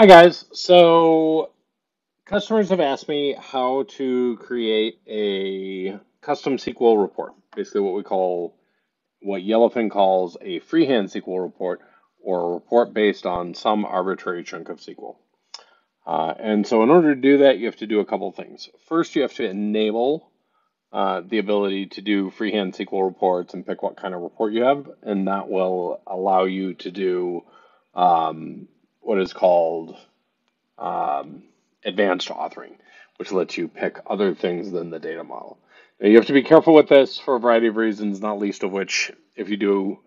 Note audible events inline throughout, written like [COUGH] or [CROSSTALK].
Hi guys. So customers have asked me how to create a custom SQL report. Basically what we call, what Yellowfin calls a freehand SQL report or a report based on some arbitrary chunk of SQL. Uh, and so in order to do that, you have to do a couple things. First, you have to enable uh, the ability to do freehand SQL reports and pick what kind of report you have, and that will allow you to do um, what is called um, advanced authoring, which lets you pick other things than the data model. Now, you have to be careful with this for a variety of reasons, not least of which, if you do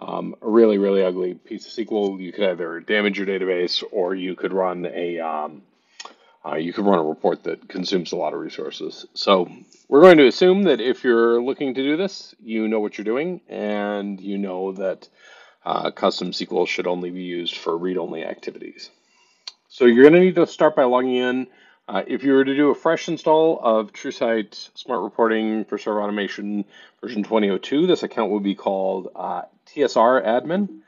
um, a really, really ugly piece of SQL, you could either damage your database or you could run a um, uh, you could run a report that consumes a lot of resources. So we're going to assume that if you're looking to do this, you know what you're doing and you know that uh, custom SQL should only be used for read-only activities. So you're going to need to start by logging in. Uh, if you were to do a fresh install of TrueSight Smart Reporting for Server Automation version 2002, this account would be called uh, TSR Admin,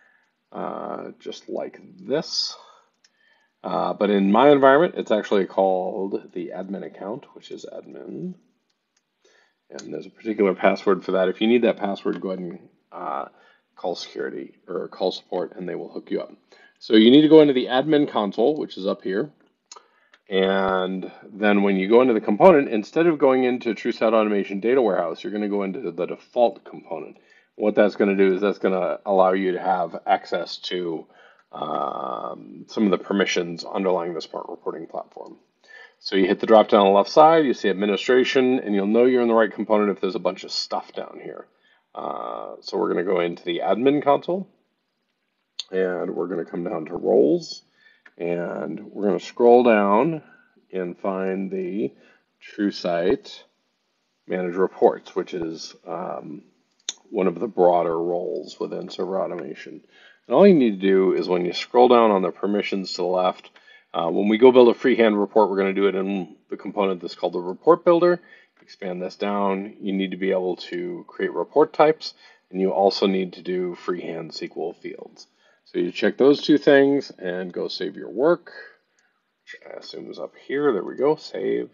uh, just like this. Uh, but in my environment, it's actually called the admin account, which is admin. And there's a particular password for that. If you need that password, go ahead and uh, call security or call support and they will hook you up. So you need to go into the admin console, which is up here. And then when you go into the component, instead of going into TrueSight Automation Data Warehouse, you're going to go into the default component. What that's going to do is that's going to allow you to have access to um, some of the permissions underlying the smart reporting platform. So you hit the drop down on the left side, you see administration, and you'll know you're in the right component if there's a bunch of stuff down here. Uh, so we're going to go into the admin console and we're going to come down to roles and we're going to scroll down and find the TrueSight Manage Reports, which is um, one of the broader roles within server automation. And all you need to do is when you scroll down on the permissions to the left, uh, when we go build a freehand report, we're going to do it in the component that's called the report builder expand this down, you need to be able to create report types, and you also need to do freehand SQL fields. So you check those two things and go save your work, which I assume is up here. There we go, save.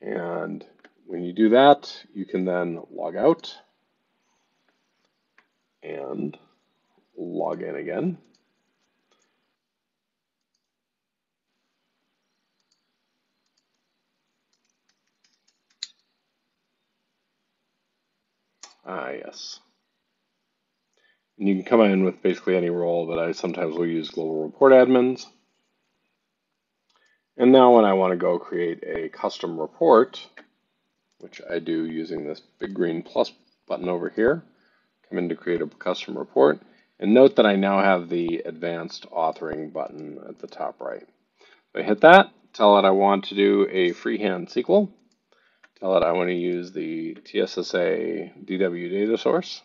And when you do that, you can then log out and log in again. Ah, yes. And you can come in with basically any role, but I sometimes will use global report admins. And now when I want to go create a custom report, which I do using this big green plus button over here, come in to create a custom report, and note that I now have the advanced authoring button at the top right. If I hit that, tell it I want to do a freehand SQL, I want to use the TSSA DW data source.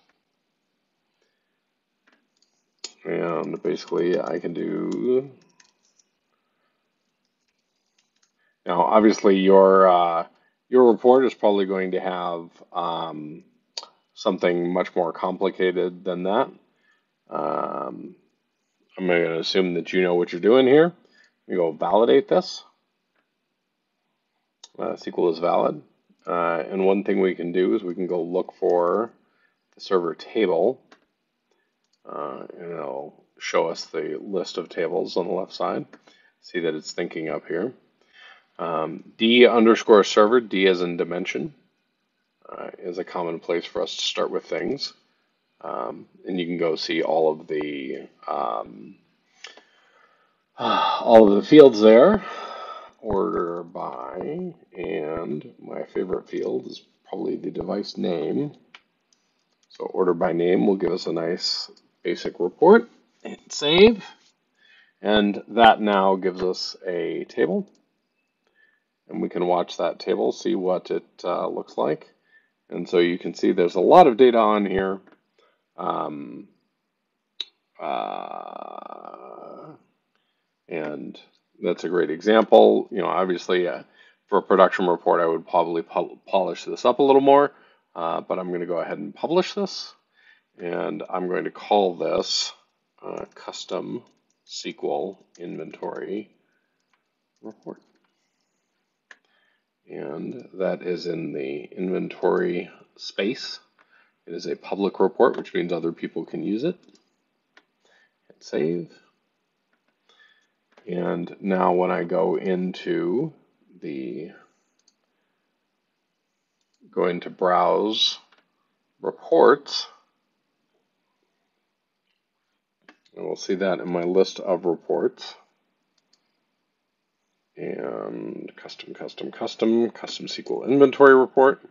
And basically I can do, now obviously your, uh, your report is probably going to have um, something much more complicated than that. Um, I'm going to assume that you know what you're doing here. You go validate this. Uh, SQL is valid. Uh, and one thing we can do is we can go look for the server table. Uh, and it'll show us the list of tables on the left side. See that it's thinking up here. Um, D underscore server, D as in dimension, uh, is a common place for us to start with things. Um, and you can go see all of the um, [SIGHS] all of the fields there order by, and my favorite field is probably the device name. So order by name will give us a nice basic report and save. And that now gives us a table. And we can watch that table, see what it uh, looks like. And so you can see there's a lot of data on here. Um, uh, and that's a great example. You know, obviously uh, for a production report, I would probably pol polish this up a little more, uh, but I'm going to go ahead and publish this. And I'm going to call this uh, custom SQL inventory report. And that is in the inventory space. It is a public report, which means other people can use it. Hit save. And now when I go into the, going to browse reports, and we'll see that in my list of reports. And custom, custom, custom, custom SQL inventory report.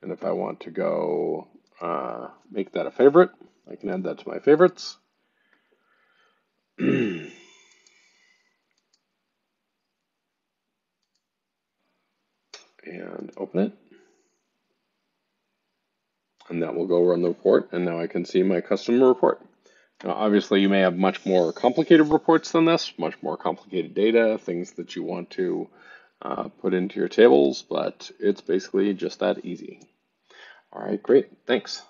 And if I want to go uh, make that a favorite, I can add that to my favorites. [CLEARS THROAT] and open it. And that will go run the report. And now I can see my customer report. Now, obviously, you may have much more complicated reports than this, much more complicated data, things that you want to uh, put into your tables, but it's basically just that easy. All right, great. Thanks.